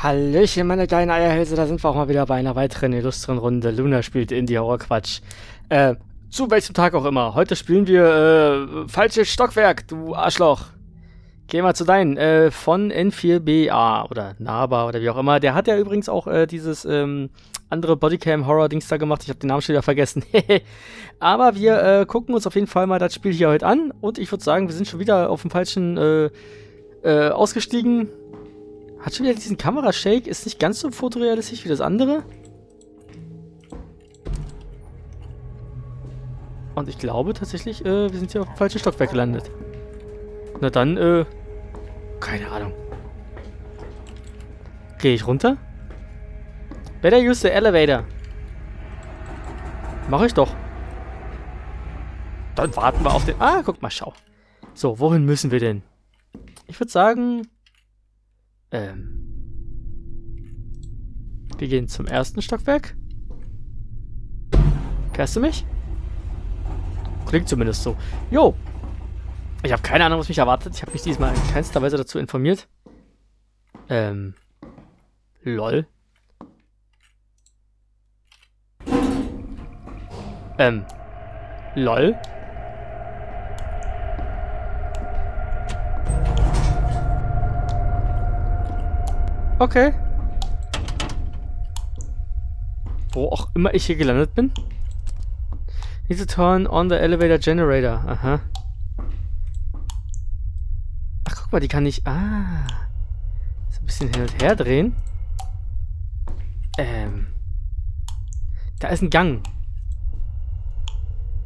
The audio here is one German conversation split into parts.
Hallöchen, meine kleinen Eierhälse, da sind wir auch mal wieder bei einer weiteren illustren Runde. Luna spielt Indie-Horror-Quatsch. Äh, zu welchem Tag auch immer. Heute spielen wir, äh, falsches Stockwerk, du Arschloch. Geh mal zu deinen, äh, von N4BA oder NABA oder wie auch immer. Der hat ja übrigens auch, äh, dieses, ähm, andere Bodycam-Horror-Dings da gemacht. Ich habe den Namen schon wieder vergessen. Aber wir, äh, gucken uns auf jeden Fall mal das Spiel hier heute an. Und ich würde sagen, wir sind schon wieder auf dem falschen, äh, äh, ausgestiegen. Hat schon wieder diesen Kamerashake, ist nicht ganz so fotorealistisch wie das andere. Und ich glaube tatsächlich, äh, wir sind hier auf dem falschen Stockwerk gelandet. Na dann, äh, keine Ahnung. Gehe ich runter? Better use the elevator. Mach ich doch. Dann warten wir auf den... Ah, guck mal, schau. So, wohin müssen wir denn? Ich würde sagen, ähm. Wir gehen zum ersten Stockwerk. Hörst du mich? Klingt zumindest so. Jo. Ich habe keine Ahnung, was mich erwartet. Ich habe mich diesmal in keinster Weise dazu informiert. Ähm. Lol. Ähm. Lol. Okay. Wo auch immer ich hier gelandet bin. Need to turn on the elevator generator. Aha. Ach, guck mal, die kann ich... Ah. So ein bisschen hin und her drehen. Ähm. Da ist ein Gang.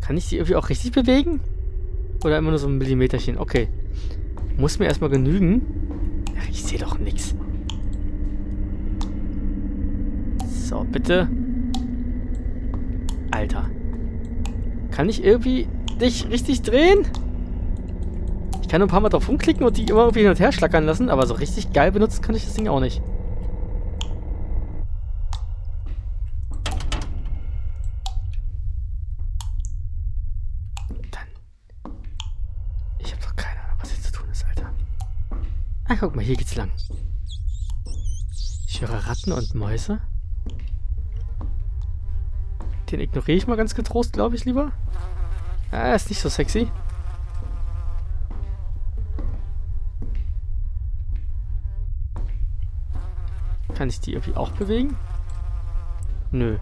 Kann ich sie irgendwie auch richtig bewegen? Oder immer nur so ein Millimeterchen? Okay. Muss mir erstmal genügen. Ach, ich sehe doch nichts. So, bitte. Alter. Kann ich irgendwie dich richtig drehen? Ich kann nur ein paar Mal drauf rumklicken und die immer irgendwie hin und her schlackern lassen, aber so richtig geil benutzen kann ich das Ding auch nicht. Dann. Ich hab doch keine Ahnung, was hier zu tun ist, Alter. Ah, guck mal, hier geht's lang. Ich höre Ratten und Mäuse. Den ignoriere ich mal ganz getrost, glaube ich, lieber. Ah, ist nicht so sexy. Kann ich die irgendwie auch bewegen? Nö.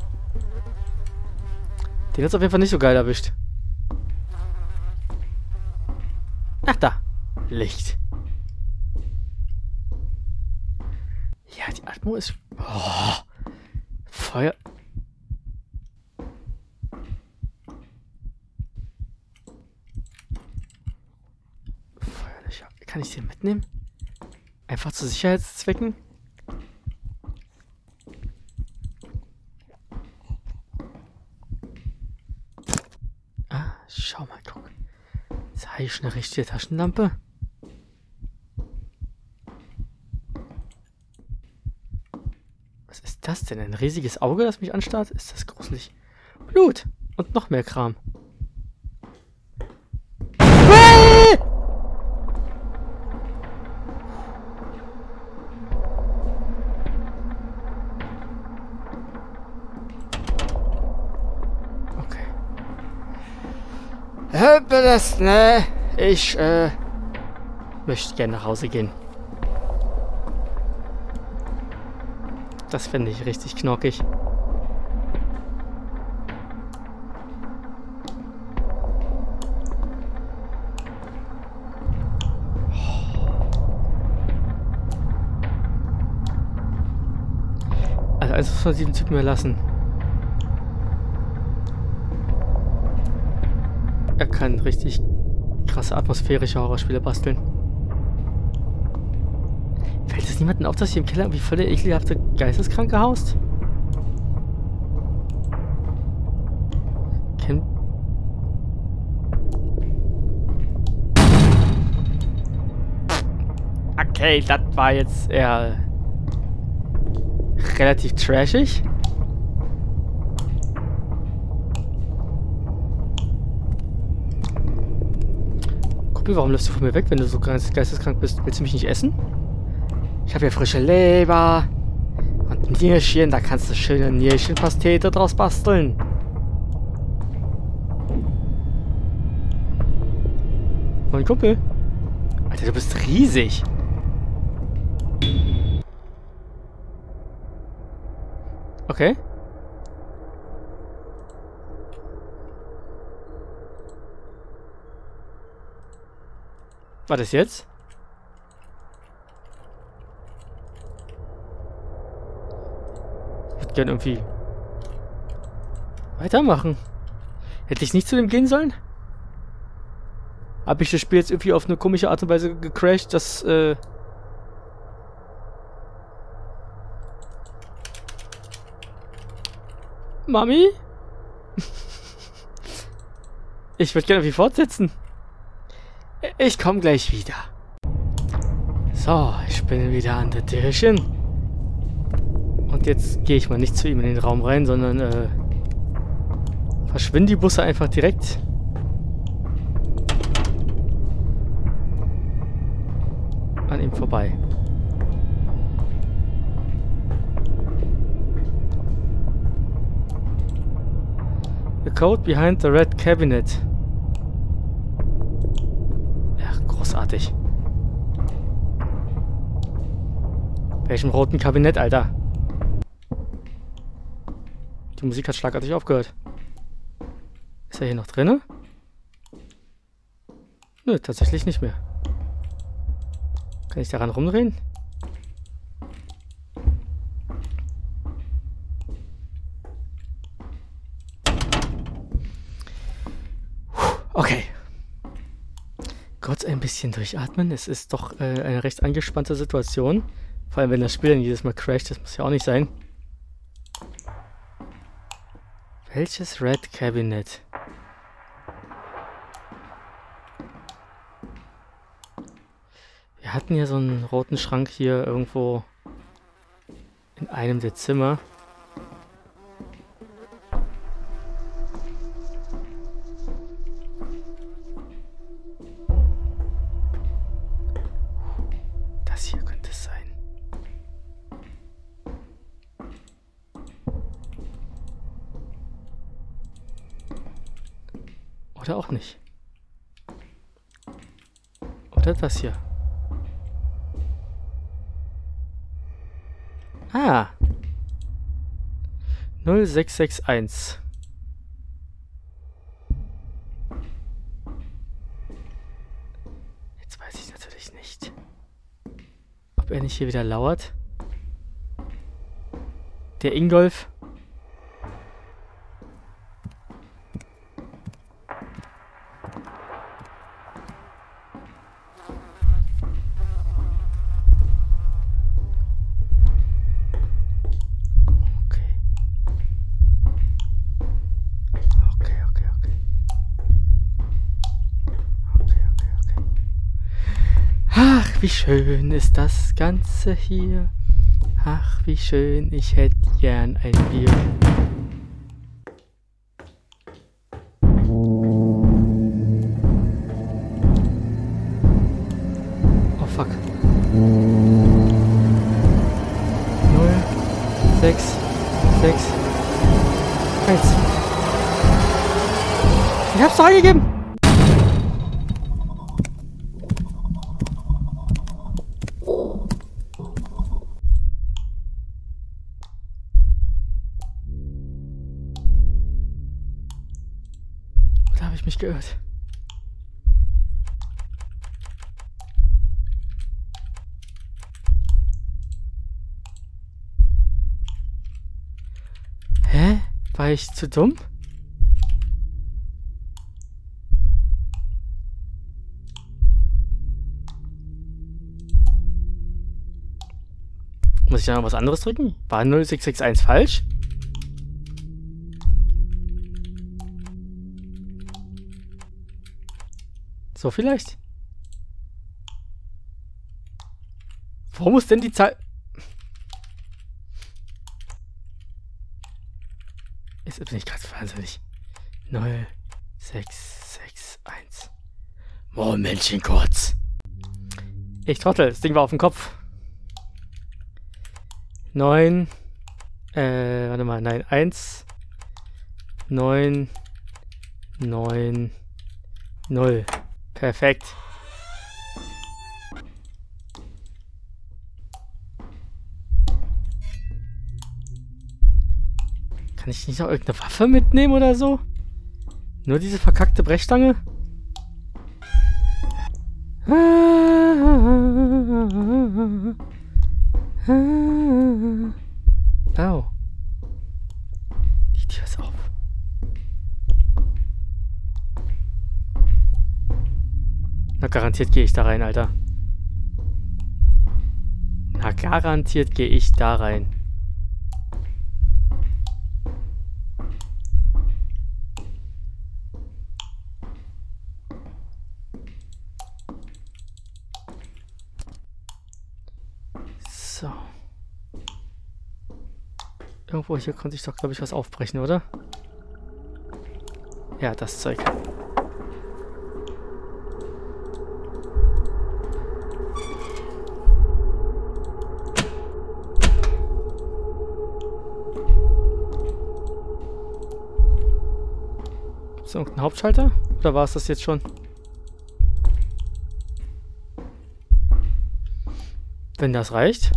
Den hat es auf jeden Fall nicht so geil erwischt. Ach da. Licht. Ja, die Atmo ist... Oh, Feuer... Kann ich den mitnehmen? Einfach zu Sicherheitszwecken? Ah, schau mal, guck. Ist hier schon eine richtige Taschenlampe? Was ist das denn? Ein riesiges Auge, das mich anstarrt? Ist das gruselig? Blut! Und noch mehr Kram. Das, ne? Ich, äh, möchte gerne nach Hause gehen. Das fände ich richtig knockig. Also eins muss man diesem Typen lassen. Kann richtig krasse atmosphärische Horrorspiele basteln. Fällt es niemandem auf, dass hier im Keller irgendwie voll der ekelhafte Geisteskranke haust? Kennt... Okay, das war jetzt eher relativ trashig. Kumpel, warum läufst du von mir weg, wenn du so geisteskrank bist? Willst du mich nicht essen? Ich habe ja frische Leber. Nierchen, da kannst du schöne Nierchenpastete draus basteln. Mein Kumpel. Alter, du bist riesig. Okay. War das jetzt? Ich würde gerne irgendwie weitermachen. Hätte ich nicht zu dem gehen sollen? Habe ich das Spiel jetzt irgendwie auf eine komische Art und Weise gecrashed, dass, äh... Mami? ich würde gerne irgendwie fortsetzen. Ich komme gleich wieder. So, ich bin wieder an der Türchen. Und jetzt gehe ich mal nicht zu ihm in den Raum rein, sondern äh, verschwinden die Busse einfach direkt. an ihm vorbei. The code behind the red cabinet. Ja, großartig. Welchem roten Kabinett, Alter? Die Musik hat schlagartig aufgehört. Ist er hier noch drinne? Nö, tatsächlich nicht mehr. Kann ich daran rumdrehen? Okay. Kurz ein bisschen durchatmen. Es ist doch äh, eine recht angespannte Situation. Vor allem, wenn das Spiel dann jedes Mal crasht. Das muss ja auch nicht sein. Welches Red Cabinet? Wir hatten ja so einen roten Schrank hier irgendwo in einem der Zimmer. Oder auch nicht. Oder das hier. Ah. 0661. Jetzt weiß ich natürlich nicht, ob er nicht hier wieder lauert. Der Ingolf. Wie schön ist das Ganze hier. Ach, wie schön, ich hätte gern ein Bier. Oh fuck. Null, sechs, sechs, eins. Ich hab's doch eingegeben! Mich geirrt. Hä? War ich zu dumm? Muss ich da noch was anderes drücken? War 0661 falsch? So vielleicht. Warum muss denn die Zahl... Jetzt bin ich gerade wahnsinnig. 0, 6, 6, 1. Momentchen kurz. Ich trottel, das Ding war auf dem Kopf. 9, Äh, warte mal, nein, 1, 9, 9, 0. Perfekt. Kann ich nicht noch irgendeine Waffe mitnehmen oder so? Nur diese verkackte Brechstange? Na, garantiert gehe ich da rein, Alter. Na, garantiert gehe ich da rein. So. Irgendwo hier konnte ich doch, glaube ich, was aufbrechen, oder? Ja, das Zeug. Ist irgendein Hauptschalter? Oder war es das jetzt schon? Wenn das reicht.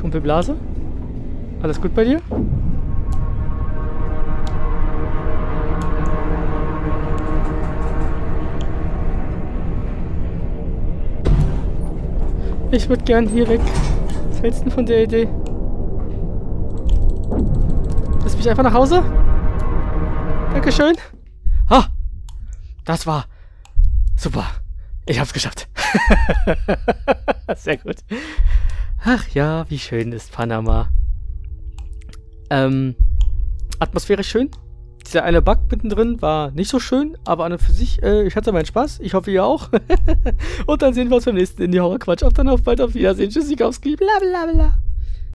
Kumpel Blase? Alles gut bei dir? Ich würde gern hier weg. Was hältst du von der Idee? Lass mich einfach nach Hause? Dankeschön. Ah, das war super. Ich hab's geschafft. Sehr gut. Ach ja, wie schön ist Panama. Ähm, atmosphärisch schön. Dieser eine Bug mittendrin war nicht so schön, aber an und für sich, äh, ich hatte meinen Spaß. Ich hoffe, ihr auch. und dann sehen wir uns beim nächsten Indie-Horror-Quatsch. Auf dann auf bald, auf Wiedersehen. Tschüssikowski, bla bla bla.